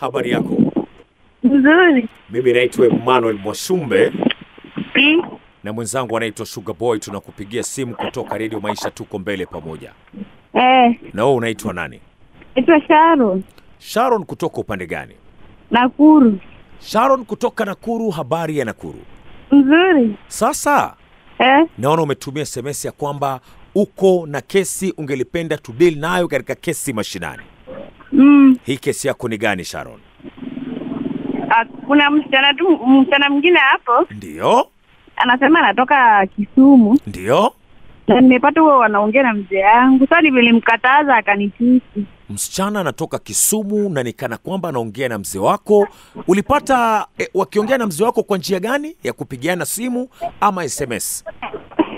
Habari yako? Nzuri. Mimi naitwa Emmanuel Mwashumbe Pi? na mwenzangu anaitwa Sugar Boy. Tunakupigia simu kutoka Radio Maisha, tuko mbele pamoja. Eh, Na wewe unaitwa nani? naitwa Sharon. Sharon kutoka upande gani? Nakuru. Sharon kutoka Nakuru. Habari ya Nakuru? Nzuri. Sasa Eh, naona umetumia SMS ya kwamba uko na kesi ungelipenda tudili nayo katika kesi mashinani. Mm, Hii kesi yako ni gani Sharon? ah, kuna msichana tu msichana mwingine hapo ndio anasema anatoka Kisumu ndio na nimepata huo wanaongea na mzee yangu. Sasa nilimkataza akanitisi Msichana anatoka Kisumu na nikana kwamba anaongea na mzee wako. Ulipata eh, wakiongea na mzee wako kwa njia gani? Ya kupigiana simu ama SMS?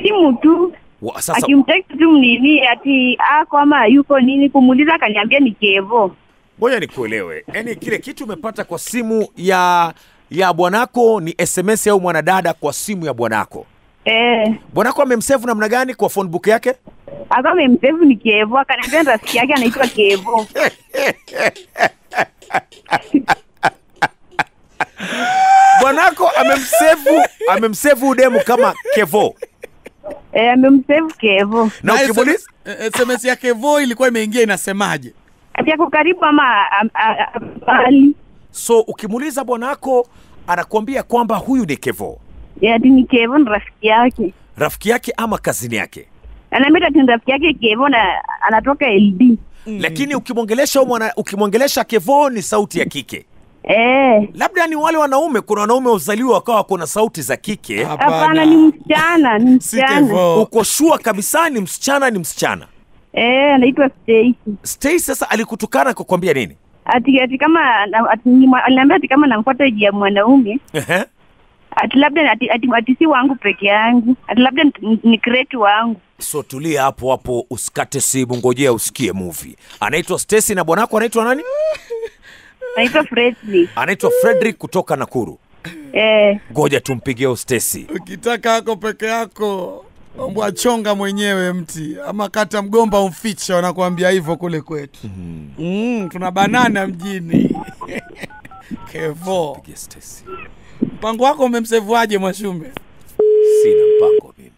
Simu tu sasa akimtext tu mnini ati ako ama yuko nini, kumuuliza akaniambia ni Kevo. ngoja nikuelewe, yaani kile kitu umepata kwa simu ya ya bwanako ni SMS au mwanadada kwa simu ya bwanako? Eh, Bwanako amemsevu namna gani kwa phone book yake? akawa amemsevu ni Kevo, akaniambia rafiki yake anaitwa Kevo. Bwanako amemsevu amemsevu udemu kama Kevo, Eh, amemsave Kevo. na ukimuuliza SMS SMS Kevo vo ilikuwa imeingia inasemaje? ati ako karibu ama bali. mbali. so ukimuuliza bwanako anakuambia kwamba huyu ni Kevo, Eh, ati ni Kevo ni rafiki yake. rafiki yake ama kazini yake. Anaambia ati ni rafiki yake Kevo na anatoka LD. Mm. lakini ukimwongelesha ukimwongelesha Kevo ni sauti ya kike. Eh, Labda ni wale wanaume, kuna wanaume uzaliwa wakawa kuna sauti za kike. hapana ni msichana, ni msichana. Uko shua kabisa ni msichana, ni msichana. Eh, anaitwa Stacy. Stacy sasa alikutukana kwa kukwambia nini? Ati ati kama aliniambia ati kama namfuata juu ya mwanaume, Ehe. ati labda ati, ati, ati si wangu peke yangu. Ati labda ni, ni kreti wangu. So tulia hapo hapo, usikate simu, ngojea usikie movie. Anaitwa Stacy na bwanako anaitwa nani? Anaitwa Fredrick. Anaitwa Fredrick kutoka Nakuru. Eh, Ngoja tumpigie hostesi. Ukitaka ako peke yako mbwa chonga mwenyewe mti ama kata mgomba uficha, wanakuambia hivyo kule kwetu. Mm, Mm, tuna banana mjini Kevo, mpango wako umemsevuaje Mwashumbe? Sina mpango mimi.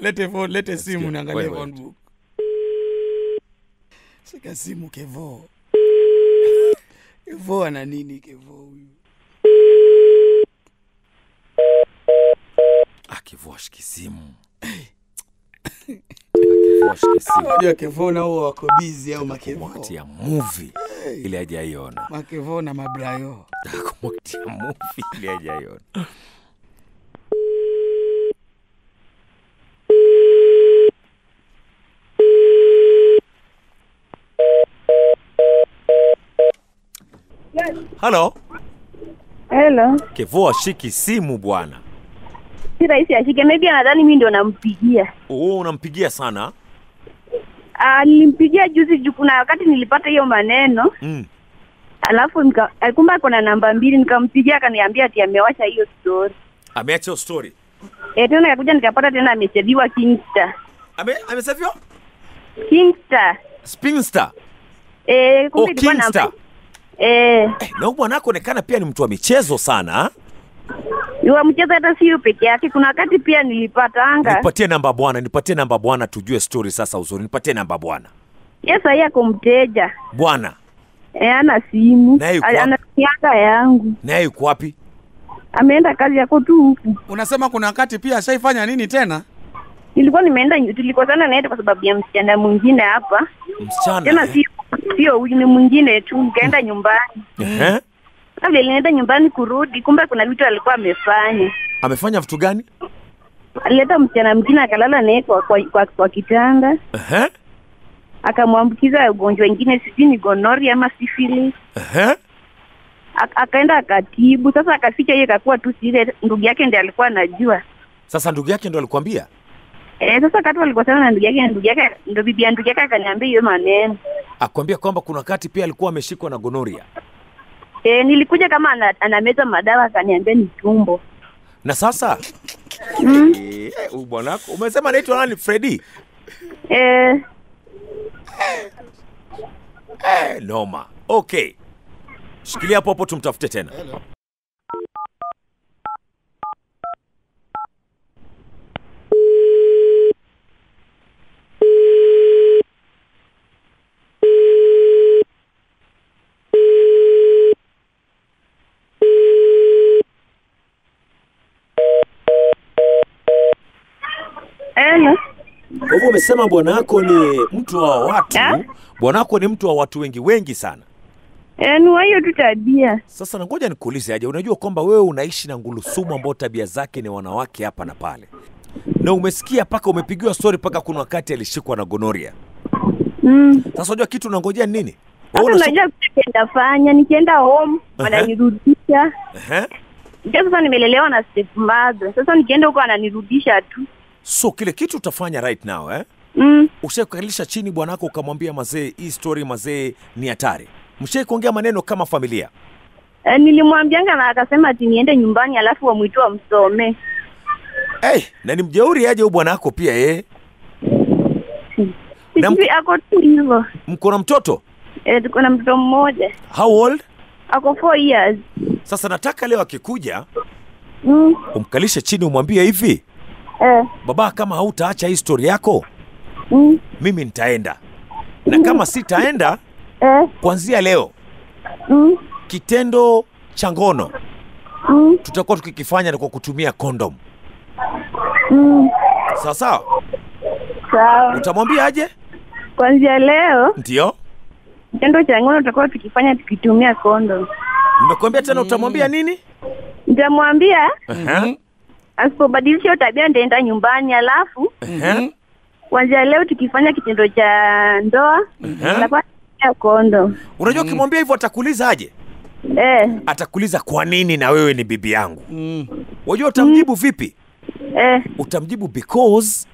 Lete phone, lete simu niangalie phone book. Shika simu Kevo. Kevo ana nini Kevo huyu? Ah, Kevo simu. Shiki simu. Unajua Kevo na huo wako busy au makevo? Kumwatia movie ile hajaiona Makevo na mabrayo. Kumwatia movie ile hajaiona halo hello. Kevo shiki simu bwana. Si rahisi ashike, maybe anadhani mimi ndio nampigia. oh, unampigia sana? Ah, nilimpigia juzi juu kuna wakati nilipata hiyo maneno. Mm. alafu nika, ah, kumbe kuna namba mbili. Nikampigia akaniambia ati amewacha hiyo story. Ameacha hiyo story? Eh, tena kakuja nikapata tena ameseviwa Kingstar Ame, amesaviwa Kingstar spinster? E, oh, kumbe ilikuwa Kingstar. namba e, eh, na huyu mwanako onekana pia ni mtu wa michezo sana yuwa wa mchezo hata sio peke yake kuna wakati pia nilipata anga. nipatie namba bwana nipatie namba bwana tujue story sasa uzuri. Nipatie namba bwana. Yes sahii ako mteja. Bwana. E, ana simu. Naye yuko A- wapi? anasianga yangu. Naye yuko wapi? Ameenda kazi yako tu huku. Unasema kuna wakati pia ashaifanya nini tena? nilikuwa nimeenda tulikosana naye kwa sababu ya msichana mwingine hapa. Msichana tena eh? sio sio huyu ni mwingine tu nikaenda nyumbani. Uh -huh. Alienda nyumbani kurudi kumbe kuna vitu alikuwa amefanya. Amefanya vitu gani? Alileta msichana mwingine akalala naye kwa, kwa, kwa, kwa kitanda. Uh-huh. akamwambukiza ugonjwa wengine sijui ni gonori ama sifili uh-huh. akaenda akatibu. Sasa akaficha hiyo ikakuwa tu sile ndugu yake ndiye alikuwa anajua. Sasa ndugu yake ndo alikwambia? Eh, sasa kati walikosana na ndugu yake ndugu yake ndo bibi ya ndugu yake akaniambia hiyo maneno akwambia kwamba kuna wakati pia alikuwa ameshikwa na gonoria E, nilikuja kama ana, anameza madawa akaniambia ni tumbo na sasa mm. E, bwanako umesema anaitwa nani fredi E. E, noma. Okay, shikilia hapo hapo, tumtafute tena. Hello. Kwa hivyo umesema bwanako ni mtu wa watu, Eh? bwana wako ni mtu wa watu wengi wengi sana. Ni wa hiyo tu tabia. Sasa na ngoja nikuulize aje, unajua kwamba wewe unaishi na ngulusumu ambao tabia zake ni wanawake hapa na pale, na umesikia mpaka umepigiwa stori mpaka kuna wakati alishikwa na gonoria. Mm. Sasa unajua kitu unangojea ni nini? Wewe unajua kienda fanya nikienda home wananirudisha. Ehe. -huh. sasa nimelelewa na stepmother. Sasa nikienda huko ananirudisha tu. So kile kitu utafanya right now eh? Mm. Ushaikalisha chini bwanako ukamwambia mazee, hii story mazee ni hatari. Mshai kuongea maneno kama familia. E, nilimwambianga na akasema ati niende nyumbani alafu wamwite wamsome. Hey, na ni mjeuri aje huyu bwanako pia eh? Na Sijui ako tu hivyo. Mko na mtoto Eh, tuko na mtoto mmoja. how old? Ako four years. Sasa nataka leo akikuja Mm. umkalishe chini umwambie hivi, Eh. baba, kama hautaacha hii story yako Mm. mimi nitaenda, na kama sitaenda Eh. kuanzia leo Mm. kitendo cha ngono Mm. tutakuwa tukikifanya ni kwa kutumia kondom. Mm. Sawa sawa, Sawa. utamwambia aje? Kuanzia leo Ndio kitendo cha ngono tutakuwa tukifanya tukitumia kondom. nimekuambia tena, utamwambia nini? Nitamwambia Ehe, asipobadilisha hiyo tabia nitaenda nyumbani, alafu ehe, kuanzia leo tukifanya kitendo cha ndoa uh-huh. kondo. Unajua ukimwambia hivyo atakuuliza aje? Eh. Atakuuliza kwa nini na wewe ni bibi yangu. Mm. Wajua utamjibu vipi? Eh. Utamjibu because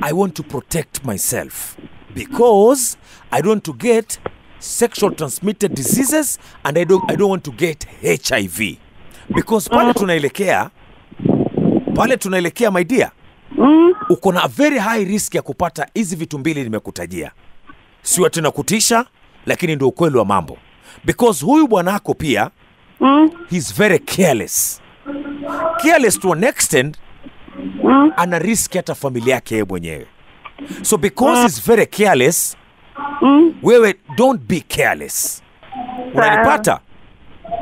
I want to protect myself because I don't want to get sexual transmitted diseases and I don't, I don't want to get HIV because pale tunaelekea pale tunaelekea maidia dear, Mm. uko na very high risk ya kupata hizi vitu mbili nimekutajia. Sio tena kutisha, lakini ndio ukweli wa mambo because huyu bwanako pia Mm. he's very careless careless to an extent Mm. ana riski hata familia yake yeye mwenyewe so because he's very careless Mm. wewe don't be careless unanipata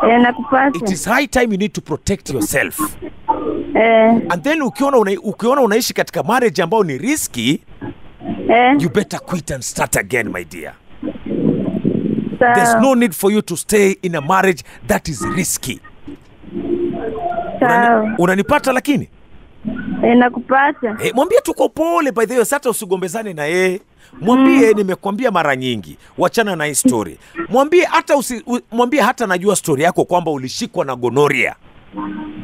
Eh, it is high time you need to protect yourself Eh. and then ukiona, una, ukiona unaishi katika marriage ambayo ni risky, Eh. you better quit and start again my dear there's no need for you to stay in a marriage that is risky Sawa. unanipata lakini Eh, nakupata. Eh, mwambie tu kwa upole by the way, sata usigombezane na yeye. Mwambie nimekwambia mara nyingi, wachana na hii story. Mwambie hata usi, u, mwambie hata najua story yako kwamba ulishikwa na gonoria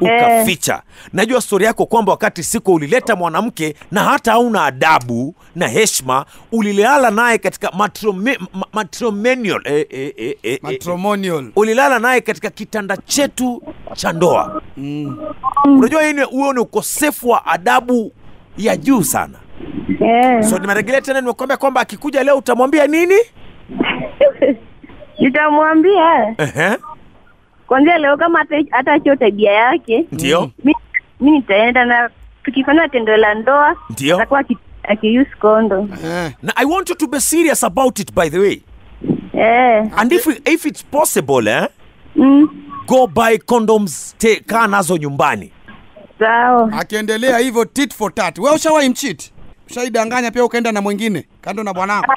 ukaficha. Najua stori yako kwamba wakati siko ulileta mwanamke na hata hauna adabu na heshma ulilala naye katika matrome, ma- matrimonial eh, eh, eh, eh, eh, Matrimonial. ulilala naye katika kitanda chetu cha ndoa. Mm. Unajua huo ni ukosefu wa adabu ya juu sana. Eh. So nimerejelea tena, nimekuambia kwamba akikuja leo utamwambia nini? Nitamwambia Ehe, kwanzia leo kama hata hata sio tabia yake, ndio mi nitaenda na tukifanya tendo la ndoa ndio, atakuwa aki- akiuse kondo. Eh. na I want you to be serious about it by the way, Eh. and if if it's possible eh, Mm. go buy condoms, te, kaa nazo nyumbani. Sawa. Akiendelea hivyo tit for tat. Wewe ushawahi mcheat? Ushaidanganya pia ukaenda na mwingine kando na bwanako?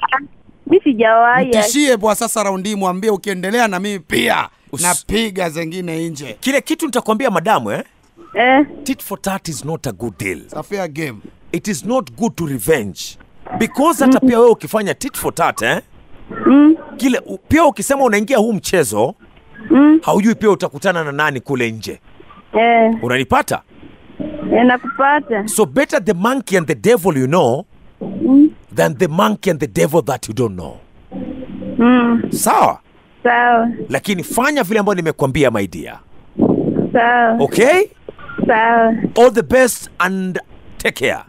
Mi sijawahi. Mtishie bwa sasa raundi mwambie ukiendelea na mimi pia Us- napiga zengine nje. Kile kitu nitakwambia madamu eh, Eh. tit for tat is not a good deal. It's a fair game. It is not good to revenge because hata mm. pia wewe ukifanya tit for tat eh, Mm. kile pia ukisema unaingia huu mchezo Mm. haujui pia utakutana na nani kule nje. Eh. Unanipata? Eh, nakupata. So better the monkey and the devil you know Mm. than the monkey and the devil that you don't know. Mm. Sawa, Sawa. lakini fanya vile ambavyo nimekuambia my dear. Sawa. Okay? Sawa. All the best and take care.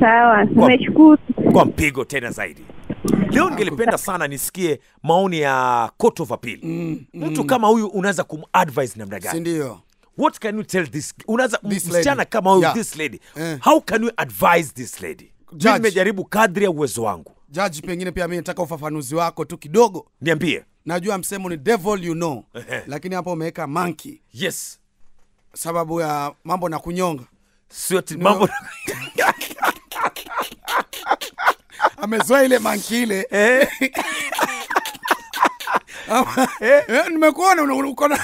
Sawa. Nimeshukuru. Kwa mpigo tena zaidi. leo ningelipenda sana nisikie maoni ya court of appeal mtu kama huyu unaweza kumadvise namna gani? si ndio what can you tell this unaza msichana kama huyu Yeah. this lady? Eh. how can you advise this lady? Mi Judge. nimejaribu kadri ya uwezo wangu. Jaji pengine pia mi nataka ufafanuzi wako tu kidogo. Niambie. Najua msemo ni devil you know lakini hapo umeweka monkey. Yes. Sababu ya mambo na kunyonga. Sio mambo amezoa ile manki ile. Eh, Ama- Eh, nimekuona uko na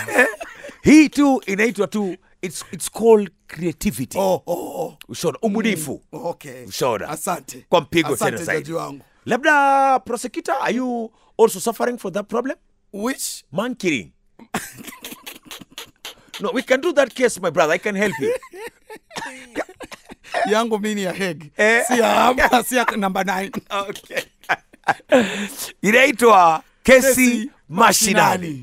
hii tu inaitwa tu it's, it's called creativity. Oh, oh, oh. ushaona ubunifu. Okay. Ushaona. asante. Kwa mpigo tena zaidi. wangu. Labda prosecutor are you also suffering for that problem? Which? Man killing. No we can do that case my brother. I can help you. Yangu mi ni ya heg Eh. si ya hapa si ya namba 9 okay. Inaitwa kesi Kesi mashinani. Mashinani.